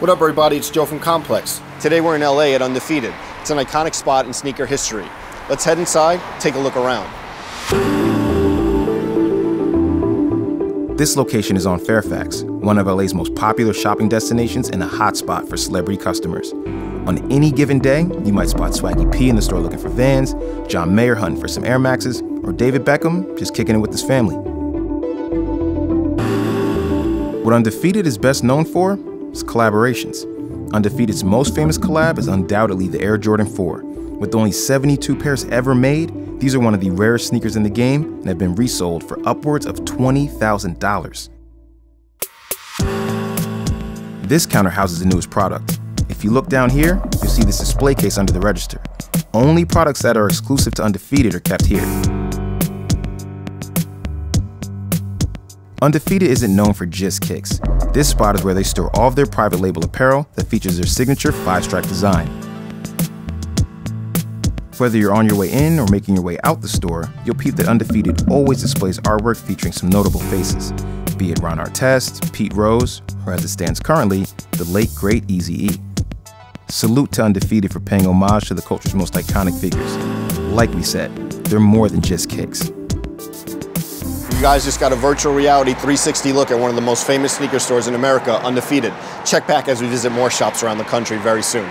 What up, everybody? It's Joe from Complex. Today we're in LA at Undefeated. It's an iconic spot in sneaker history. Let's head inside, take a look around. This location is on Fairfax, one of LA's most popular shopping destinations and a hotspot for celebrity customers. On any given day, you might spot Swaggy P in the store looking for Vans, John Mayer hunting for some Air Maxes, or David Beckham just kicking it with his family. What Undefeated is best known for is collaborations. Undefeated's most famous collab is undoubtedly the Air Jordan 4. With only 72 pairs ever made, these are one of the rarest sneakers in the game and have been resold for upwards of $20,000. This counter houses the newest product. If you look down here, you'll see this display case under the register. Only products that are exclusive to Undefeated are kept here. Undefeated isn't known for just kicks. This spot is where they store all of their private label apparel that features their signature five-stripe design. Whether you're on your way in or making your way out the store, you'll peep that Undefeated always displays artwork featuring some notable faces, be it Ron Artest, Pete Rose, or as it stands currently, the late great Easy E. Salute to Undefeated for paying homage to the culture's most iconic figures. Like we said, they're more than just kicks. You guys just got a virtual reality 360 look at one of the most famous sneaker stores in America, Undefeated. Check back as we visit more shops around the country very soon.